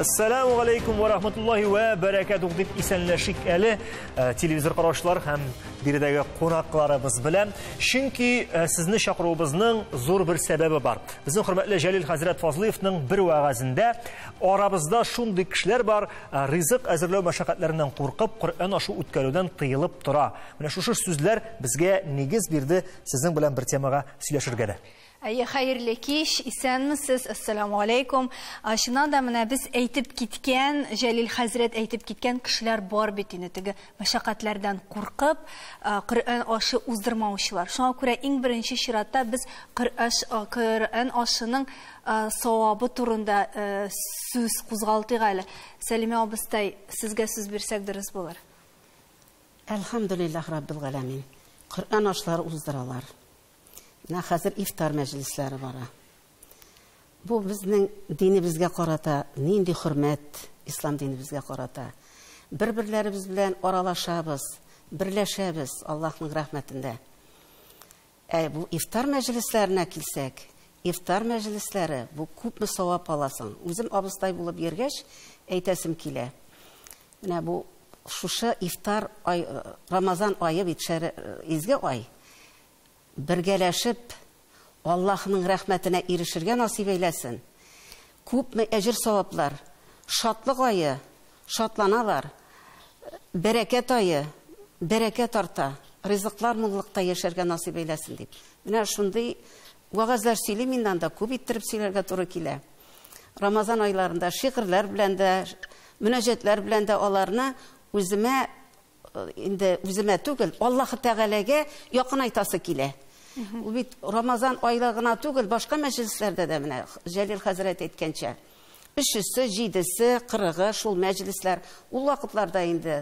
Ассаламу алейкум ва рахматуллахи ва баракатух дип исәнләшик әле э, телевизор караучылар һәм биредәге кунакларыбыз белән. Чөнки э, сезне чакыруыбызның зур бер сәбәбе бар. Безнең хөрмәтле Җәлил хәзрәт Фазлыевның бер вәгазендә арабызда шундый кешеләр бар, э, ризык әзерләү мәшәкатьләреннән куркып, Коръән ашу үткәрүдән тыелып тора. Менә шушы сүзләр безгә нигез бирде сезнең белән бер темага сөйләшергә дә. Әйе, хәерле кич, исәнмесез, ассаламу алейкум. Шуннан да менә без әйтеп киткән, Җәлил хәзрәт әйтеп киткән кешеләр бар бит инде теге мәшәкатьләрдән куркып, Коръән ашы уздырмаучылар. Шуңа күрә иң беренче чиратта без Коръән ашының савабы турында а, сүз кузгалтыйк әле. Сәлимә абыстай, сезгә сүз бирсәк дөрес булыр. Әлхамдулиллах Раббил галәмин. Коръән ашлары уздыралар. Менә хәзер ифтар мәҗлесләре бара. Бу безнең динебезгә карата нинди хөрмәт ислам динебезгә карата. Бер-берләребез белән аралашабыз, берләшәбез Аллаһның рәхмәтендә. Ә бу ифтар мәҗлесләренә килсәк, ифтар мәҗлесләре бу күпме савап аласың. Үзем абыстай булып йөргәч, әйтәсем килә. Менә бу шушы ифтар ай, Рамазан айы бит шәре изге ай бергәләшеп Аллаһның рәхмәтенә ирешергә насип әйләсен. Күпме әҗер саваплар, шатлык айы, шатланалар. Бәрәкәт айы, бәрәкәт арта, ризыклар муллыкта яшәргә насип әйләсен дип. Менә шундый вагазлар сөйли миннән да күп иттереп сөйләргә туры килә. Рамазан айларында шигырьләр белән дә, мөнәҗәтләр белән дә аларны үземә инде үземә түгел, Аллаһ Тәгаләгә якын айтасы килә. Ул бит Рамазан айлыгына түгел, башка мәҗлесләрдә дә менә Җәлил хәзрәт әйткәнчә, 300-се, 7-се, 40-ы шул мәҗлесләр ул вакытларда инде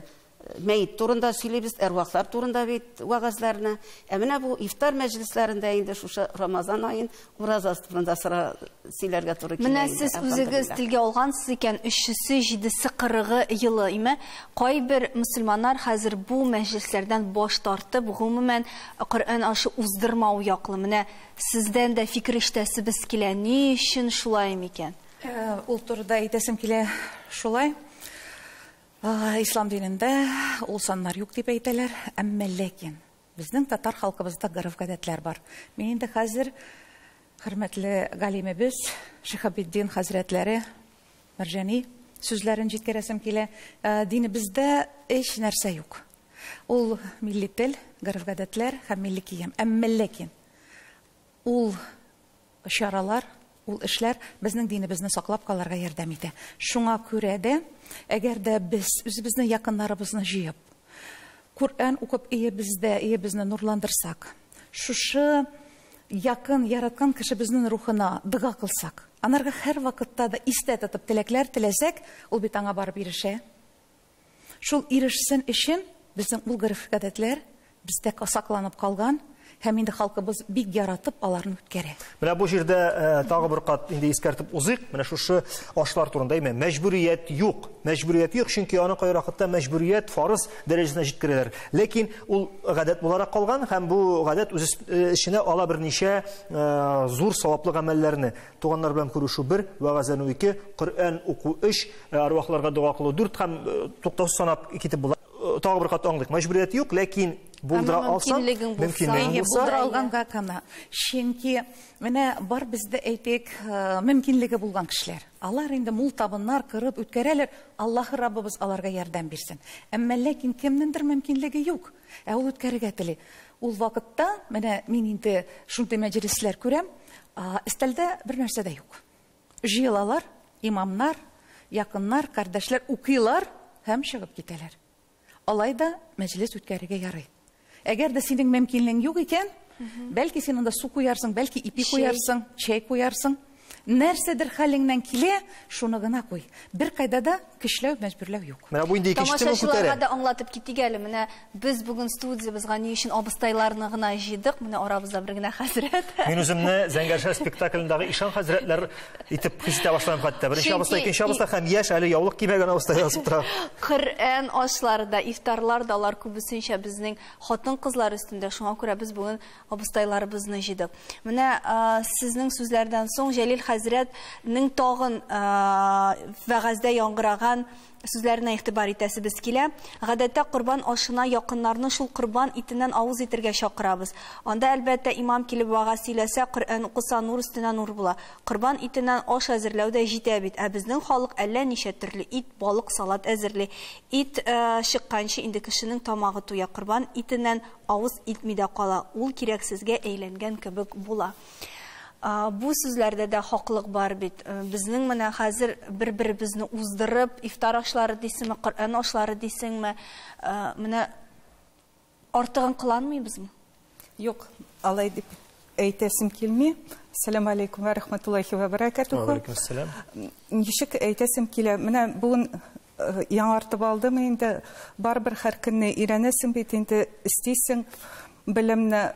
мәйет турында сөйлибез, әрвахлар турында бит вагазларны. Ә менә бу ифтар мәҗлесләрендә инде шушы Рамазан айын уразасы турында сыра сөйләргә туры килә. Менә сез үзегез телгә алгансыз икән 300-се, 7-се, 40-ы елы, име? Кайбер мөселманнар хәзер бу мәҗлесләрдән баш тартып, гомумән Коръән ашы уздырмау яклы. Менә сездән дә фикер ишетәсебез килә. Ни өчен шулай микән? Ә, Ул турыда әйтәсем килә шулай. А, Ислам динендә ул саннар юк дип әйтәләр, әмма ләкин безнең татар халкыбызда гореф-гадәтләр бар. Мин инде хәзер хөрмәтле галимебез Шихабиддин хәзрәтләре Марҗани сүзләрен җиткерәсем килә. Ә, Динебездә эш нәрсә юк. Ул милли тел, гореф-гадәтләр һәм милли кием. Әмма ләкин ул чаралар, ул эшләр безнең динебезне саклап калырга ярдәм итә. Шуңа күрә дә, әгәр дә без үзебезнең якыннарыбызны җыеп, Коръән укып иебездә, иебезне нурландырсак, шушы якын яраткан кешебезнең рухына дога кылсак, анарга һәр вакытта да истә тотып теләкләр теләсәк, ул бит аңа барып ирешә. Шул ирешсен өчен безнең ул гореф-гадәтләр бездә сакланып калган һәм инде халкыбыз бик яратып аларны үткәрә. Менә бу җирдә э, тагы бер кат инде искәртеп узыйк. Менә шушы ашлар турында әйме мәҗбүрият юк. Мәҗбүрият юк, чөнки аны кай вакытта мәҗбүрият фарыз дәрәҗәсенә җиткерәләр. Ләкин ул гадәт буларак калган һәм бу гадәт үз э, эченә ала берничә э, зур саваплы гамәлләрне. Туганнар белән күрешү бер, вагазану ике, Коръән уку өч, э, арвахларга дуа кылу дүрт һәм э, туктаусыз санап китеп була. Тагы бер кат аңлыйк. Мәҗбүрият юк, ләкин булдыра алсаң, әйе, булса, булдыра алганга кана. Чөнки менә бар бездә әйтик, мөмкинлеге булган кешеләр. Алар инде мул табыннар кырып үткәрәләр. Аллаһ Раббыбыз аларга ярдәм бирсен. Әмма ләкин кемнеңдер мөмкинлеге юк. Ә ул үткәрергә тели. Ул вакытта менә мин инде шундый мәҗлесләр күрәм, өстәлдә бер нәрсә дә юк. Җыелалар, имамнар, якыннар, кардәшләр укыйлар һәм чыгып китәләр. Алай да мәҗлес үткәрергә ярый. Әгәр дә синең мөмкинлегең юк икән, бәлки син анда су куярсың, бәлки ипи Чәй. куярсың, чәй куярсың. Нәрсәдер хәлеңнән килә, шуны гына куй. Бер кайда да көчләү, мәҗбүрләү юк. Менә бу инде икенче тема Тамашачыларга күтәрә. да аңлатып китик әле. Менә без бүген студиябызга ни өчен абыстайларны гына җыйдык. Менә арабызда бер генә хәзрәт. Мин үземне Зәңгәршә спектаклендагы ишан хәзрәтләр итеп хис итә башладым хәтта. Беренче Чөнки абыстай, икенче абыстай һәм яшь әле яулык кимәгән абыстай язып тора. Коръән ашлары да, ифтарлар да алар күбесенчә безнең хатын-кызлар өстендә. Шуңа күрә без бүген абыстайларыбызны җыйдык. Менә а, сезнең сүзләрдән соң Җәлил хәзрәтнең тагын э, вәгазьдә яңгыраган сүзләренә игътибар итәсебез килә. Гадәттә корбан ашына якыннарны шул корбан итеннән авыз итәргә чакырабыз. Анда әлбәттә имам килеп вага сөйләсә, Коръән укыса нур өстенә нур була. Корбан итеннән аш әзерләү дә җитә бит. Ә безнең халык әллә ничә төрле ит, балык, салат әзерли. Ит э, чыкканчы инде кешенең тамагы туя. Корбан итеннән авыз итми дә кала. Ул кирәксезгә әйләнгән кебек була. А, Бу сүзләрдә дә хаклык бар бит. Э, Безнең менә хәзер бер-беребезне уздырып, ифтар ашлары дисеңме, Коръән ашлары дисеңме, э, менә артыгын кыланмыйбызмы? Юк, алай дип әйтәсем килми. Ассаламу алейкум ва рахматуллахи ва баракатуху. Алейкум ассалам. Ничек әйтәсем килә? Менә бүген э, яңартып алдым инде. Барбер һәр көнне өйрәнәсең бит инде, истисең белемне.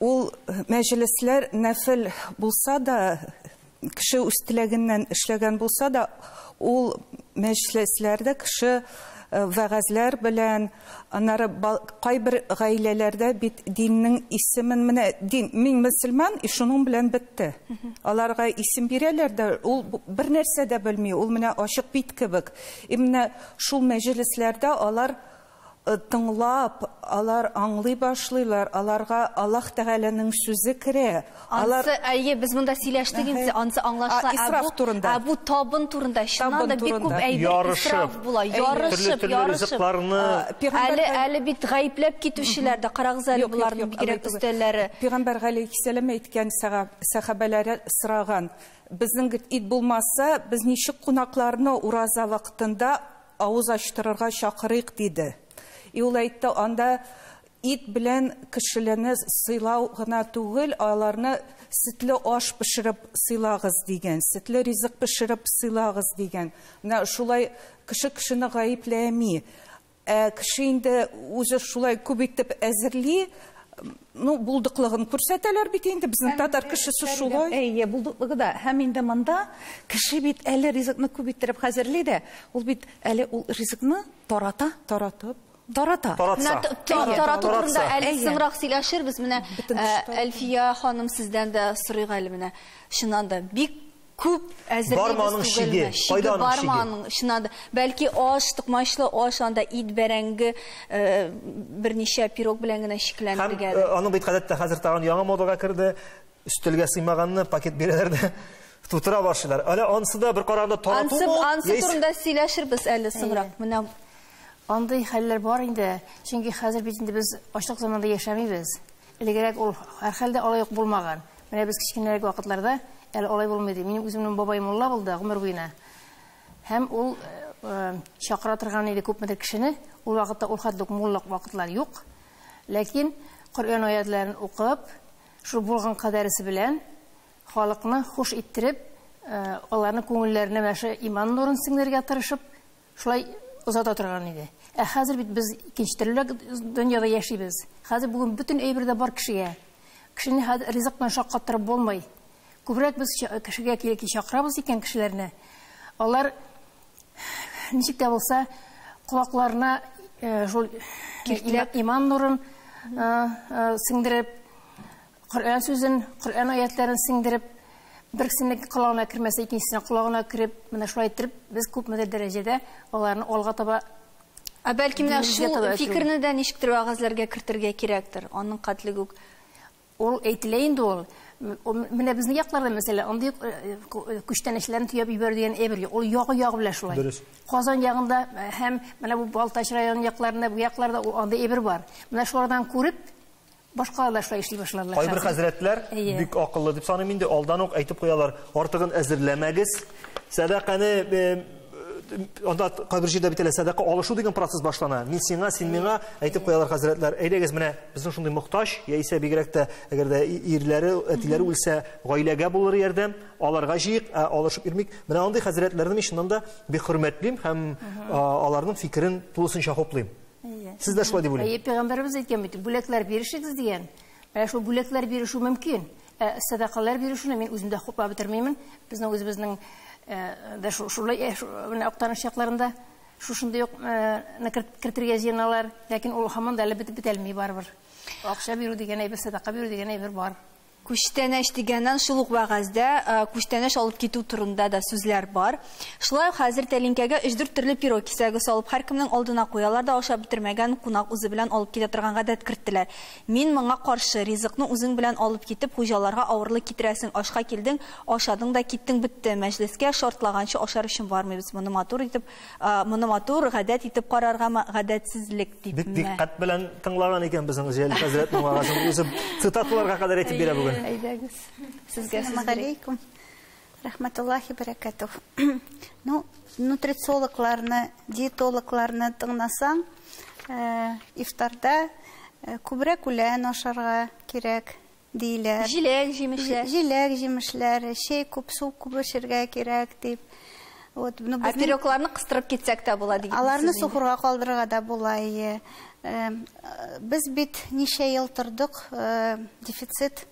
Ул мәҗлесләр нәфил булса да, кеше үз теләгеннән эшләгән булса да, ул мәҗлесләрдә кеше э, вәгазьләр белән аннары ба- кайбер гаиләләрдә бит диннең исемен менә дин мин мөселман и шуның белән бетте. Аларга исем бирәләр дә ул бер нәрсә дә белми, ул менә ачык бит кебек. И менә шул мәҗлесләрдә алар э, тыңлап, алар аңлый башлыйлар, аларга Аллаһ Тәгаләнең сүзе керә. Алар Ансы, әйе, без монда сөйләштек инде, ансы аңлашыла. А, исраф Ә турында. ә бу табын турында, шуннан да бик күп әйбер исраф була. Ярышып, ярышып. Әле әле бит гаипләп китүчеләр дә карагыз әле буларның бигрәк өстәлләре. Пәйгамбәр галәйһиссәлам әйткән сәхабәләре сораган. Безнең ит булмаса, без ничек кунакларны ураза вакытында авыз ачтырырга чакырыйк диде. И ул әйтте, анда ит белән кешеләрне сыйлау гына түгел, аларны сетле аш пешереп сыйлагыз дигән, сетле ризык пешереп сыйлагыз дигән. Менә шулай кеше кешене гаепләми. Ә кеше инде үзе шулай күп итеп әзерли, ну, булдыклыгын күрсәтәләр бит инде безнең татар кешесе шулай. Әйе, булдыклыгы да. Һәм инде монда кеше бит әле ризыкны күп иттереп хәзерли дә, ул бит әле ул ризыкны тарата, Таратып. тарата. таратса. Менә т- т- тарату турында Таратса. әле Әйе. соңрак сөйләшербез. Менә Бөтен ә, эштә. Әлфия ханым сездән дә сорыйга әле менә. Шуннан да бик күп Барманың әзерлибез шиге, түгелме? кайда аның шиге? барманың шуннан да. Бәлки аш, тукмачлы аш, анда ит бәрәңге, э, берничә пирог белән генә Һәм шикләндергән. э, аның бит гадәттә хәзер тагын яңа модага керде. Өстәлгә сыймаганны пакет бирәләр дә тутыра башлыйлар. Әле ансы да бер караганда тарату Ансы му, ансы яисә- турында сөйләшербез әле соңрак. Менә Андый хәлләр бар инде. Чөнки хәзер бит инде без ачлык заманда яшәмибез. Элегрәк ул һәр хәлдә алай ук булмаган. Менә без кичкенәрәк вакытларда әле алай булмады. Минем үземнең бабай мулла булды гомер буена. Һәм ул э, чакыра торган иде күпмедер кешене. Ул вакытта ул хәтлек муллык вакытлар юк. Ләкин Коръән аятларын укып, шул булган кадәресе белән халыкны хуш иттереп, э, аларның күңелләренә мәше иман нурын сеңдерергә тырышып, шулай озата торган иде. Ә хәзер бит без икенче төрлерәк дөньяда яшибез. Хәзер бүген бөтен әйбер дә бар кешегә. Кешене хәзер ризык белән шаккаттырып булмый. Күбрәк без кешегә кирәк чакырабыз икән кешеләрне. Алар ничек тә булса колакларына э, шул Киртләп. иман нурын э, э, сеңдереп, Коръән сүзен, Коръән аятларын сеңдереп, берсенең колагына кермәсә, икенчесенең колагына кереп, менә шулай иттереп, без күпмедер дәрәҗәдә аларны алга таба Ә бәлки менә Динimizгә шул таба фикерне дә ничектер вәгазьләргә кертергә кирәктер. Аның катлык ук. ул әйтелә инде ул. М- Менә безнең якларда мәсәлән, андый күчтәнечләрне төяп ибәр дигән әйбер юк. Ул ягы ягы белән шулай. Дөрес. Казан ягында э, һәм менә бу Балтач районы якларында, бу якларда ул андый әйбер бар. Менә шулардан күреп башкалар да шулай эшли башладылар. Кайбер хәзер. хәзрәтләр Әйе. бик акыллы дип саныйм инде, алдан ук әйтеп куялар, артыгын әзерләмәгез. Садаканы э, анда кайбер җирдә бит әле садака алышу дигән процесс башлана. Мин сиңа, син миңа әйтеп куялар хәзрәтләр. Әйдәгез менә безнең шундый мохтаҗ, яисә бигрәк тә әгәр дә ирләре, әтиләре үлсә, гаиләгә булыр ярдәм, аларга җыйк, ә алышып ирмик. Менә андый хәзрәтләрне мин чыннан да бик хөрмәтлим һәм а, аларның фикерен тулысынча хуплыйм. Сез дә шулай дип уйлыйм. Әйе, пәйгамбәрбез әйткән бит, бүләкләр биришегез дигән. Менә шул бүләкләр бирешү мөмкин. Ә садакалар бирешүне мин үземдә хуплап бетермәймен. Безнең үзебезнең э, шу- шулай э, менә актаныш якларында шушындай ук э, кертергә җыеналар, ләкин ул һаман да әле бетеп бетелми барыбер. Акча бирү дигән әйбер, садака әйбер бар. Күчтәнәш дигәннән шул ук вәгазьдә э, күчтәнәш алып китү турында да сүзләр бар. Шулай ук хәзер тәлинкәгә 3-4 төрле пирог кисәге салып, һәркемнең алдына куялар да ашап бетермәгән кунак үзе белән алып китә торган гадәт керттеләр. Мин моңа каршы ризыкны үзең белән алып китеп хуҗаларга авырлык китерәсең, ашка килдең, ашадың да киттең бетте. Мәҗлескә шартлаганчы ашар өчен бармыйбыз. Моны матур итеп, э, моны матур гадәт итеп карарга гадәтсезлек дип. Бик диккать белән тыңлаган икән безнең Җәлил хәзрәтнең вагазын. Үзе цитатларга кадәр әйтеп бирә бүген. Сүз бирәм. алейкум. Рахматуллахи баракатух. Ну, нутрициологларны, диетологларны тыңнасаң, э, ифтарда э, күбрәк үлән ашарга кирәк диләр. Җиләк, җимешләр. Җиләк, җимешләр, чәй күп, су күп эчәргә кирәк дип. Вот, ну, Ә пирогларны кыстырып китсәк тә була диген. Аларны сухурга калдырырга да була. ие. Э, Без бит ничә ел тордык, дефицит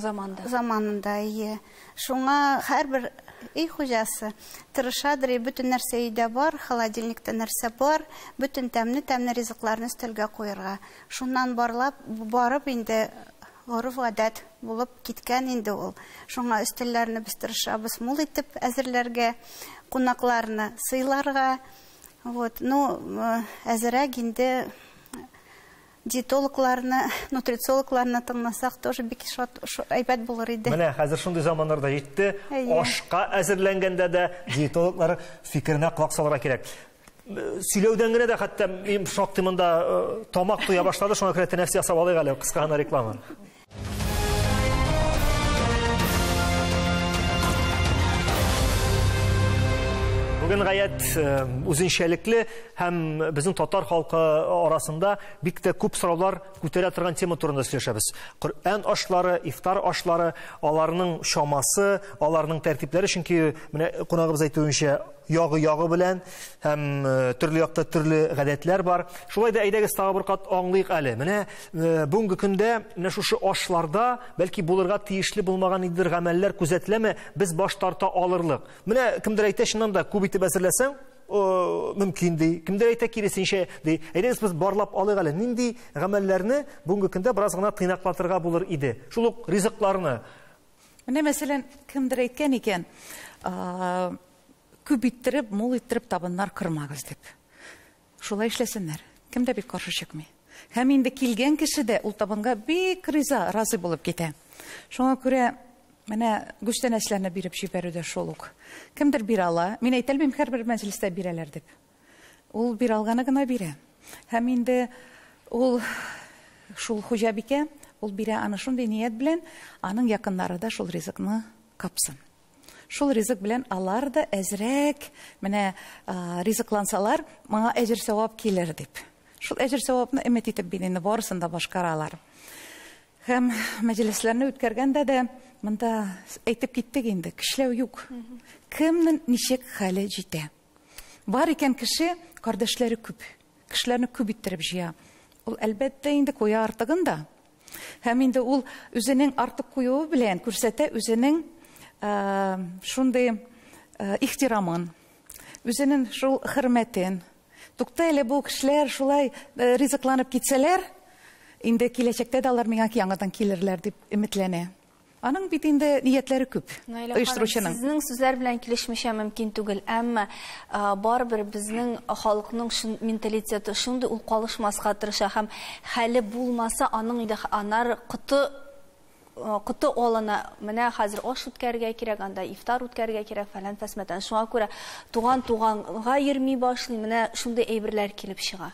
заманда. заманында ие. Шуңа һәрбер үй хуҗасы тырышадыр, бөтен нәрсә өйдә бар, холодильникта нәрсә бар, бөтен тәмле тәмле ризыкларны өстәлгә куярга. Шуннан барлап барып инде горыф гадәт булып киткән инде ул. Шуңа өстәлләрне без тырышабыз мул итеп әзерләргә, кунакларны сыйларга. Вот, ну, э, әзерәк инде диетологларны, нутрициологларны тыңласак тоже бик әйбәт булыр иде. Менә хәзер шундый заманнарда җитте. Ашка әзерләнгәндә дә диетологлар фикеренә колак салырга кирәк. Сөйләүдән генә дә хәтта шактый монда э, тамак туя башлады, шуңа күрә тәнәфес ясап алыйк әле кыска гына реклама. Бүген гаять э, үзенчәлекле һәм безнең татар халкы арасында бик тә күп сораулар күтәрә торган тема турында сөйләшәбез. Коръән ашлары, ифтар ашлары, аларның шамасы, аларның тәртипләре, чөнки менә кунагыбыз әйтүенчә ягы ягы белән һәм э, төрле якта төрле гадәтләр бар. Шулай да әйдәгез тагы бер кат аңлыйк әле. Менә э, бүгенге көндә менә шушы ашларда бәлки булырга тиешле булмаган идер гамәлләр күзәтеләме, без баш тарта алырлык. Менә кемдер әйтә чыннан да күп итеп әзерләсәң, о, мөмкин ди. Кемдер әйтә киресенчә ди. Әйдәгез без барлап алыйк әле. Нинди гамәлләрне бүгенге көндә бераз гына тыйнаклатырга булыр иде. Шул ук ризыкларны. Менә мәсәлән, кемдер әйткән икән, күп иттереп, мул иттереп табыннар кырмагыз дип. Шулай эшләсеннәр. Кем дә бик каршы чыкмый. Һәм инде килгән кеше дә ул табынга бик риза, разый булып китә. Шуңа күрә менә күчтәнәчләрне биреп җибәрү дә шул ук. Кемдер бирә ала. Мин әйтәлмим һәрбер мәҗлестә бирәләр дип. Ул бир алганы гына бирә. Һәм инде ул шул хуҗабикә, ул бирә аны шундый ният белән, аның якыннары да шул ризыкны капсын. Шул ризык белән алар да әзрәк менә ризыклансалар, моңа әҗер савап килер дип. Шул әҗер савапны өмет итеп бит инде барысын да башкаралар. Һәм мәҗлесләрне үткәргәндә дә монда әйтеп киттек инде, кешеләү юк. Кемнең ничек хәле җитә. Бар икән кеше, кардәшләре күп. Кешеләрне күп иттереп җыя. Ул әлбәттә инде куя артыгын да. Һәм инде ул үзенең артык куюы белән күрсәтә үзенең ә, шундый ә, ихтирамын, үзенең шул хөрмәтен. Тукта әле бу кешеләр шулай ә, ризыкланып китсәләр, инде киләчәктә дә алар миңа яңадан килерләр дип өметләнә. Аның бит инде ниятләре күп. Оештыручының. Сезнең сүзләр белән килешмешә мөмкин түгел, әмма барыбер безнең халыкның шун менталитеты шундый ул калышмаска тырыша һәм хәле булмаса аның инде анар кыты кыты алына менә хәзер аш үткәргә кирәк, анда ифтар үткәргә кирәк фәлән фәсмәтән. Шуңа күрә туган туганга йөрми башлый, менә шундый әйберләр килеп чыга.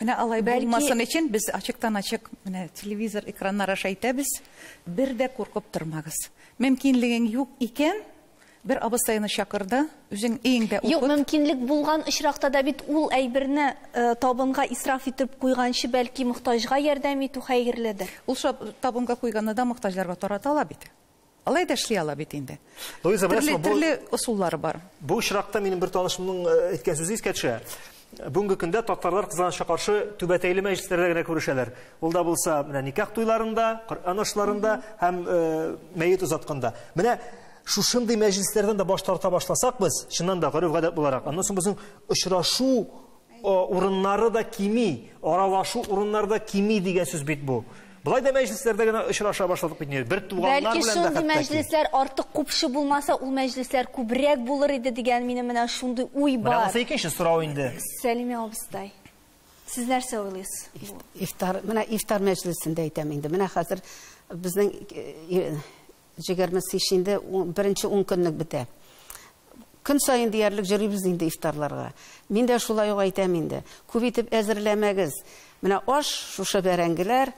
Менә алай булмасын өчен без ачыктан ачык менә телевизор экраннары аша әйтәбез, бер дә куркып тормагыз. Мөмкинлегең юк икән, бер абыстайны чакырда, үзең өеңдә Юк, укыт. мөмкинлек булган очракта да бит ул әйберне э, табынга исраф итеп куйганчы бәлки мохтаҗга ярдәм итү хәерледер. Ул табынга куйганда да мохтаҗларга тарата ала бит. Алай да эшли ала бит инде. Луиза, Төрле беләсеңме, бу- төрле усуллары бар. Бу очракта минем бер танышымның э, әйткән сүзе искә төшә. Бүгенге көндә татарлар кызганычка каршы түбәтәйле мәҗлесләрдә генә күрешәләр. Ул да булса, менә никах туйларында, Коръән ашларында һәм э, мәйет узатканда. Менә шушындый мәҗлесләрдән дә баш тарта башласак без, чыннан да гореф гадәт буларак, аннан соң безнең очрашу э, урыннары да кими, аралашу урыннары да кими дигән сүз бит бу. Былай да мәҗлесләрдә генә очраша башладык бит инде. Бер туганнар Бәлки белән дә шундый мәҗлесләр артык күпше булмаса, ул мәҗлесләр күбрәк булыр иде дигән минем менә шундый уй бар. монысы икенче сорау инде. Сәлимә абыстай. Сез нәрсә уйлыйсыз? ифтар менә ифтар мәҗлесендә әйтәм инде менә хәзер безнең җигәрме сишендә беренче ун көнлек бетә көн сайын диярлек йөрибез инде ифтарларга мин дә шулай ук әйтәм инде күп итеп әзерләмәгез менә аш шушы бәрәңгеләр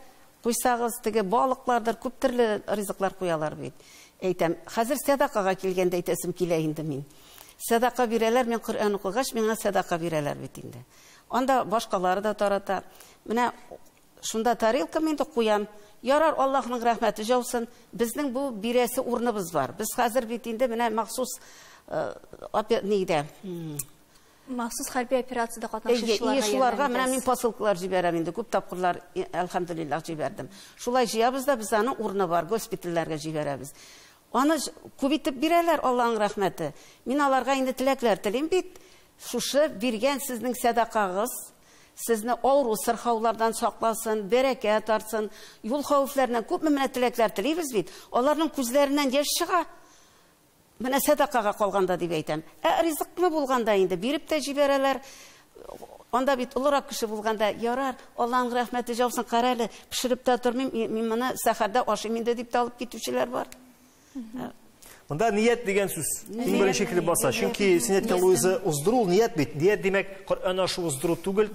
куйсагыз теге балыклардыр күп төрле ризыклар куялар бит. Әйтәм хәзер садакага килгәндә әйтәсем килә инде мин. Садака бирәләр мин коръән укыгач миңа садака бирәләр бит инде. Анда башкалары да тарата. Менә шунда тарелка инде куям. Ярар аллаһның рәхмәте жаусын. Безнең бу бирәсе урыныбыз бар. Без хәзер бит инде менә махсус нидә Махсус хәрби операциядә Әйе, катнашучыларга шуларга менә ярдәм мин итәсез. посылкалар җибәрәм инде күп тапкырлар и- әлхәмдүлиллаһ җибәрдем. Шулай җыябыз да без аның урыны бар госпитальләргә җибәрәбез. Аны итеп бирәләр аллаһның рәхмәте. Мин аларга инде теләкләр телим бит. Шушы биргән сезнең садакагыз сезне авыру сырхаулардан сакласын бәрәкәт артсын юл хәвефләреннән күпме менә теләкләр телибез бит. Аларның күзләреннән яшь чыга. Менә садакага калганда дип әйтәм ә ризыкмы булганда инде биреп тә җибәрәләр анда бит олырак кеше булганда ярар алланың рәхмәте жаусын кара әле пешереп тә тормыйм мин моны сәхәрдә ашыйм инде дип тә алып китүчеләр бар. Монда ният дигән сүз иң беренче килеп баса. Чөнки син әйткән Луиза уздыру ул ният. бит. Ният димәк Коръән ашу уздыру түгел,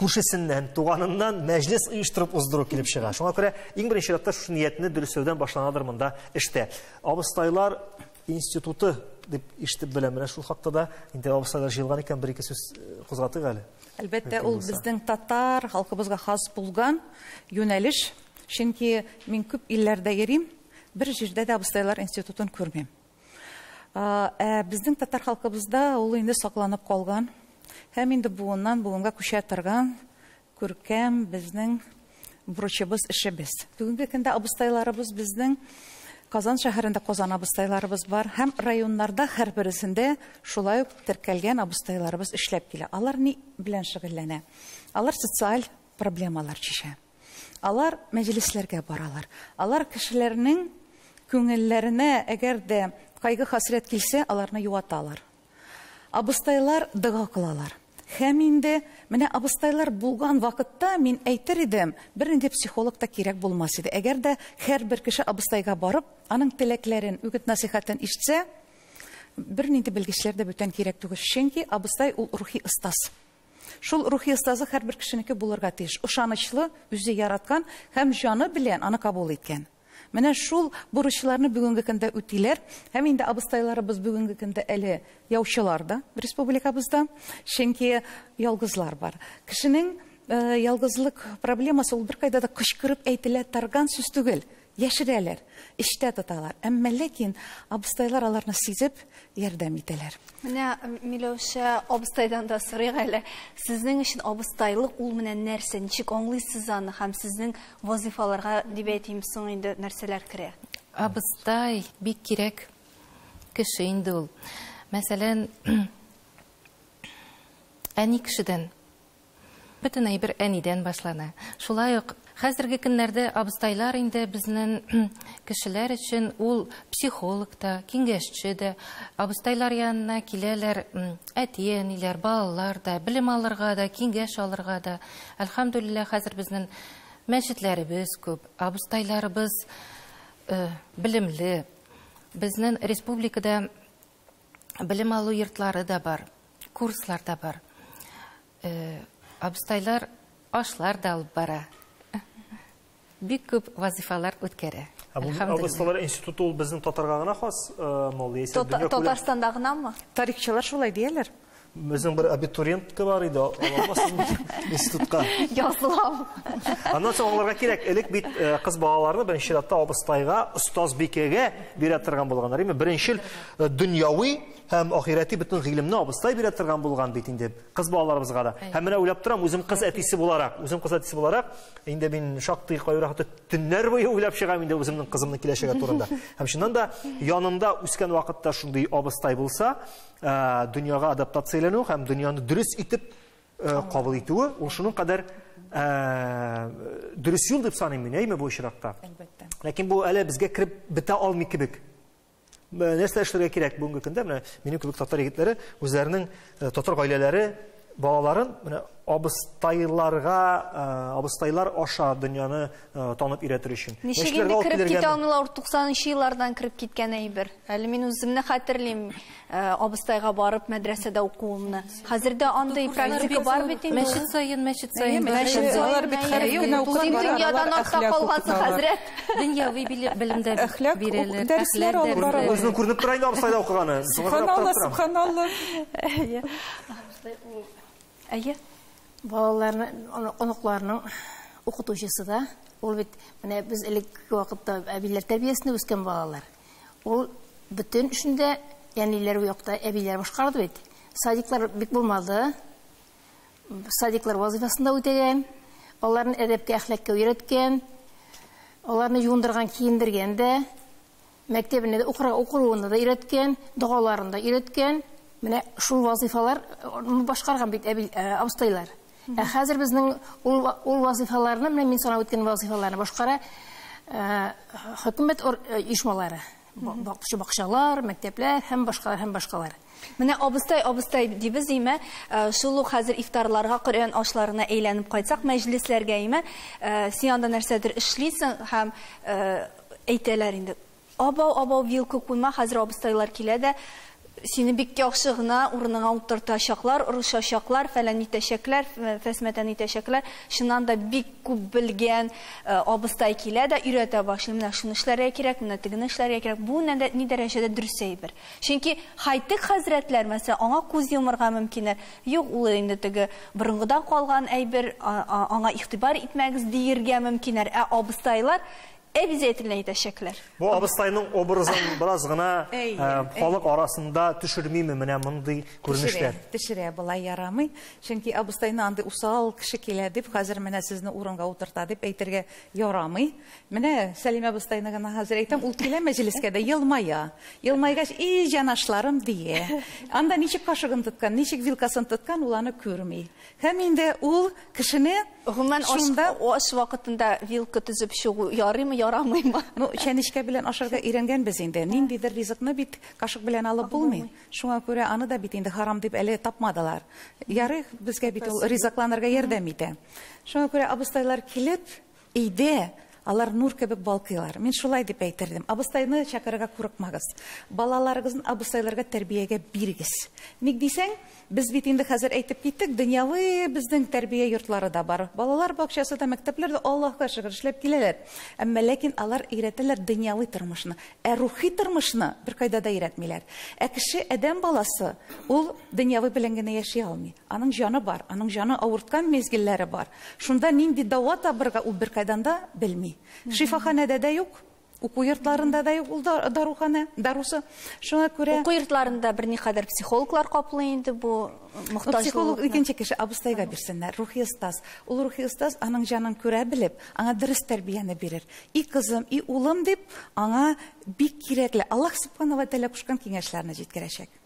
күршесеннән, туганыннан мәҗлес оештырып уздыру килеп чыга. Шуңа күрә иң беренче рәттә шушы ниятне дөресләүдән башланадыр монда эштә. Абыстайлар институты дип ишетеп беләм. Менә шул хакта да инде абыстайлар җыелган икән, бер-ике сүз э, кузгатыйк әле. Әлбәттә, ул безнең татар халкыбызга хас булган юнәлеш. Чөнки мин күп илләрдә йөрим, бер җирдә дә абыстайлар институтын күрмим. Ә безнең татар халкыбызда ул инде сакланып калган. Һәм инде буыннан буынга күчә торган күркәм безнең бурычыбыз, эшебез. Бүгенге көндә абыстайларыбыз безнең Казан шәһәрендә Казан абыстайларыбыз бар һәм районнарда һәрберсендә шулай ук теркәлгән абыстайларыбыз эшләп килә. Алар ни белән шөгыльләнә? Алар социаль проблемалар чишә. Алар мәҗлесләргә баралар. Алар кешеләрнең күңелләренә әгәр дә кайгы хәсрәт килсә, аларны юаталар. Абыстайлар дога кылалар. Һәм инде абыстайлар булган вакытта мин әйтер идем, бер инде психолог та кирәк булмас иде. Кеше абыстайга барып, аның теләкләрен, үгет насихатын ишетсә, бер нинди белгечләр дә бүтән абыстай ул рухи остаз. Шул рухи остазы һәрбер кешенеке булырга тиеш. Ышанычлы, үзе яраткан һәм җаны белән аны кабул иткән. Менә шул бурычларны бүгенге көндә үтиләр. Һәм инде абыстайларыбыз бүгенге көндә әле яучылар да республикабызда. Чөнки ялгызлар бар. Кешенең э, ялгызлык проблемасы ул беркайда да кычкырып әйтелә торган сүз түгел. Яшерәләр, эштә тоталар. Әмма ләкин абыстайлар аларны сизеп ярдәм итәләр. Менә Миләүшә абыстайдан да сорыйк әле. Сезнең өчен абыстайлык ул менә нәрсә? Ничек аңлыйсыз аны һәм сезнең вазифаларга дип әйтим соң инде нәрсәләр керә? Абыстай бик кирәк кеше инде ул. Мәсәлән, әни кешедән бөтен әйбер әнидән башлана. Шулай ук хәзерге көннәрдә абыстайлар инде безнең кешеләр өчен ул психолог та. Абыстайлар янына киләләр м, әти-әниләр, балалар да, белем алырга да, киңәш алырга да. Әлхәмдүлилләh, хәзер безнең мәчетләребез күп, абыстайларыбыз э, белемле. Безнең республикада белем алу йортлары да бар, курслар да бар. Э, абыстайлар ашлар да алып бара. Бик күп вазифалар үткәрә. Абыстайлар институты ул безнең татарга гына хас, дөнья күләм. Татарстанда гынамы? Тарихчылар шулай дияләр. Безнең бер абитуриентка бар иде, алмасызмы институтка. Язылам. Аннан соң аларга кирәк элек бит э, кыз балаларны беренче чиратта абыстайга, остаз бикәгә бирә торган булганнар. Име беренчел э, дөньяви һәм ахирәти бөтен гыйлемне абыстай бирә торган булган бит инде кыз балаларыбызга да. Һәм менә уйлап торам, үзем кыз әтисе буларак, үзем кыз әтисе буларак, инде мин шактый кайрак төннәр буе уйлап чыгам инде үземнең кызымның киләчәге турында. Һәм шуннан да янында үскән вакытта шундый абыстай булса, э, дөньяга адаптацияләнү һәм дөньяны дөрес итеп кабул итүе ул шуның кадәр дөрес юл дип саныйм мин әйме бу очракта әлбәттә ләкин бу әле безгә кереп бетә алмый кебек нәрсә эшләргә кирәк бүгенге көндә менә минем кебек татар егетләре үзләренең татар гаиләләре балаларын менә абыстайларга абыстайлар аша дөньяны танып өйрәтер өчен Ничек инде кереп китә алмыйлар 90 еллардан кереп киткән әйбер. Әле мин үземне хәтерлим абыстайга барып мәдрәсәдә укуымны. Хәзер дә андый практика бар бит инде. Мәчет сайын, мәчет сайын. Алар бит дөньядан артта калгансың хәзрәт. Дөньяви белемдә Әхлак бирәләр. дәресләр алып баралар. Күренеп тора инде абыстайда укыганы. Субханалла, субханалла. Әйе. балаларны оныкларның укытучысы да ул бит менә без элекке вакытта әбиләр тәрбиясендә үскән балалар. Ул бөтен эшендә әниләр у якта әбиләр башкарды бит. Садиклар бик булмады садиклар вазифасында үтәгән аларны әдәпкә әхлакка өйрәткән аларны юындырган киендергән дә мәктәбендә дә укырга да өйрәткән догаларында өйрәткән менә шул вазифалар башкарган бит әби абыстайлар ә хәзер безнең ул вазифаларны менә мин санап үткән вазифаларны башкара хөкүмәт оешмалары. Бакчалар мәктәпләр һәм башкалар һәм башкалар. Менә абыстай, абыстай дибез име, шул ук хәзер ифтарларга Коръән ашларына әйләнеп кайтсак, мәҗлесләргә име, син анда нәрсәдер эшлисең һәм әйтәләр инде. Абау, абау вилка куйма, хәзер абыстайлар килә дә яхшы гына урыныңа утыртачаклар, урышачаклар, фәлән итәчәкләр, фәсмәтән итәчәкләр. Шуннан да башлый. Менә шуны эшләргә кирәк, менә тегене эшләргә кирәк. Бу нәдә ни дәрәҗәдә дөрес әйбер. Чөнки хайтык хәзрәтләр, мәсәлән, аңа күз йомырга мөмкин. Юк, ул инде теге борынгыда калган әйбер, аңа игътибар итмәгез диергә мөмкин. Ә абыстайлар обязательно итәчәкләр. Бу абыстайның образын бераз гына халык арасында төшермиме менә мондый күренешләр? Төшерә, болай ярамый. Чөнки абыстайны андый усал кеше килә дип, хәзер менә сезне урынга утырта дип әйтергә ярамый. Менә Сәлимә абыстайны гына хәзер әйтәм, ул килә мәҗлескә дә елмая. Елмайгач, "И җанашларым" дия. Анда ничек кашыгын тоткан, ничек вилкасын тоткан, ул аны күрми. Һәм инде ул кешене Гомумән шунда аш вакытында вилка төзеп чыгу ярыймы, ярамыймы? Ну, чәнечкә белән ашарга өйрәнгәнбез инде. Ниндидер ризыкны бит кашык белән алып булмый. Шуңа күрә аны да бит инде харам дип әле тапмадылар. Ярый, безгә бит ул ризыкланырга ярдәм итә. Шуңа күрә абыстайлар килеп, өйдә алар нур кебек балкыйлар. Мин шулай дип әйтердем. Абыстайны чакырырга курыкмагыз. Балаларыгызны абыстайларга тәрбиягә бирегез. Ник дисәң, без бит инде хәзер әйтеп киттек, дөньяви безнең тәрбия да бар. Балалар бакчасы да, мәктәпләр дә Аллаһка шөкер эшләп киләләр. Әмма алар өйрәтәләр дөньяви тормышны. Ә рухи бер кайда да өйрәтмиләр. Ә кеше адәм баласы, ул дөньяви белән генә яши алмый. Аның җаны бар, аның җаны авырткан мезгилләре бар. Шунда нинди дава табырга ул бер кайдан да белми. Шифаханәдә дә юк, уку йортларында да юк ул дарухана, дарусы. Шуңа күрә Уку йортларында берникадәр психологлар каплый инде бу мохтаҗлык. Психолог икенче кеше абыстайга бирсеннәр, рухи остаз. Ул рухи остаз аның җанын күрә белеп, аңа дөрес тәрбияне бирер. И кызым, и улым дип, аңа бик кирәкле Аллаһ субханала тәала кушкан киңәшләрне җиткерәчәк.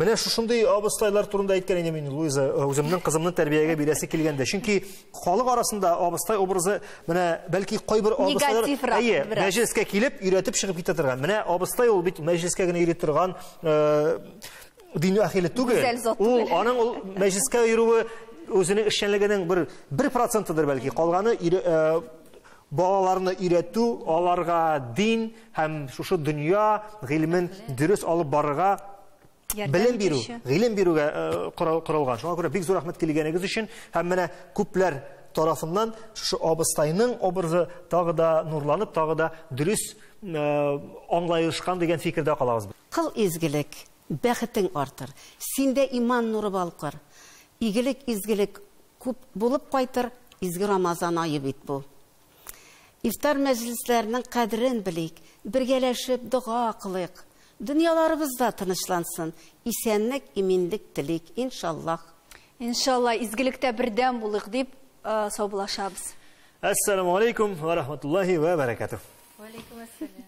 Менә шушындый абыстайлар турында әйткән идем мин Луиза, үземнең кызымны тәрбиягә бирәсе килгәндә. Чөнки халык арасында абыстай образы менә бәлки кайбер абыстайлар Негативрак әйе, бераз. мәҗлескә килеп өйрәтеп чыгып китә торган. Менә абыстай ул бит мәҗлескә генә йөри торган э, дини әхиле түгел. Гүзәл зат Ул түгел. аның ул мәҗлескә йөрүе үзенең эшчәнлегенең бер 1%дыр бәлки. Калганы ире- э, балаларны өйрәтү, аларга дин һәм шушы дөнья гыйлемен дөрес алып барырга Гыйлем бирүгә э, корал- корылган. Шуңа күрә бик зур рәхмәт килгәнегез өчен һәм менә күпләр тарафыннан шушы абыстайның образы тагы да нурланып, тагы да дөрес аңлаешкан дигән фикердә калабыз. Кыл изгелек, бәхетең артыр. Синдә иман нуры балкыр. Игелек, изгелек күп булып кайтыр. Изге Рамазан айы бит бу. Ифтар мәҗлесләренең кадерен белик, бергәләшеп дуга кылыйк. Дөньяларыбыз да тынычлансын. Исәнлек, иминлек телик, иншаллах. Иншалла изгелектә бердәм булыйк дип э, саубуллашабыз. Алейкум ва рахматуллахи ва баракатух. Ва алейкум ассалам.